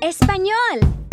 Español.